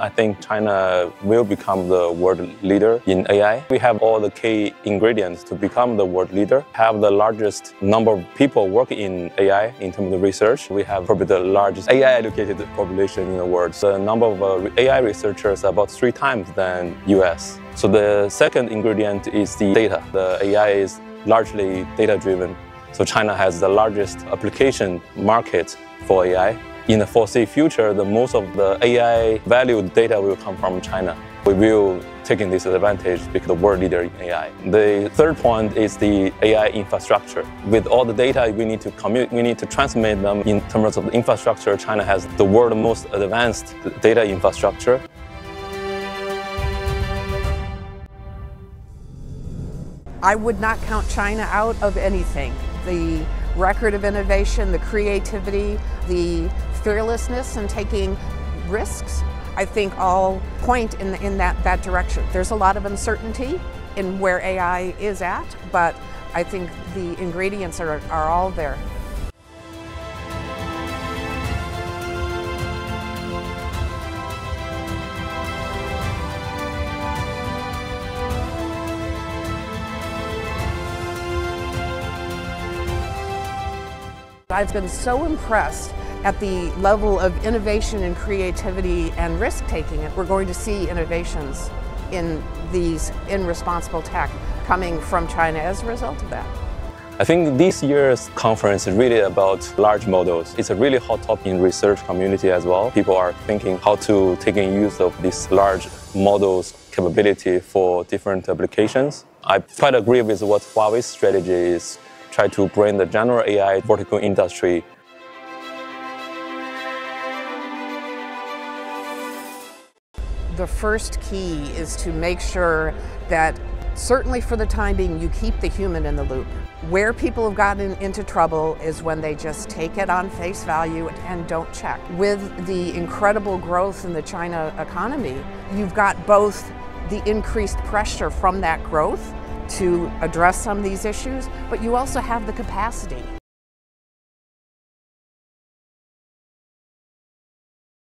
I think China will become the world leader in AI. We have all the key ingredients to become the world leader, have the largest number of people working in AI in terms of research. We have probably the largest AI-educated population in the world. The number of uh, AI researchers about three times than US. So the second ingredient is the data. The AI is largely data-driven. So China has the largest application market for AI. In the foreseeable future, the most of the AI valued data will come from China. We will take this advantage because the world leader in AI. The third point is the AI infrastructure. With all the data we need to commute, we need to transmit them in terms of the infrastructure. China has the world's most advanced data infrastructure. I would not count China out of anything. The record of innovation, the creativity, the fearlessness and taking risks, I think all point in, the, in that, that direction. There's a lot of uncertainty in where AI is at, but I think the ingredients are, are all there. I've been so impressed at the level of innovation and creativity and risk taking. We're going to see innovations in these in responsible tech coming from China as a result of that. I think this year's conference is really about large models. It's a really hot topic in research community as well. People are thinking how to take in use of these large models capability for different applications. I quite agree with what Huawei's strategy is try to bring the general AI vertical industry. The first key is to make sure that certainly for the time being, you keep the human in the loop. Where people have gotten into trouble is when they just take it on face value and don't check. With the incredible growth in the China economy, you've got both the increased pressure from that growth to address some of these issues, but you also have the capacity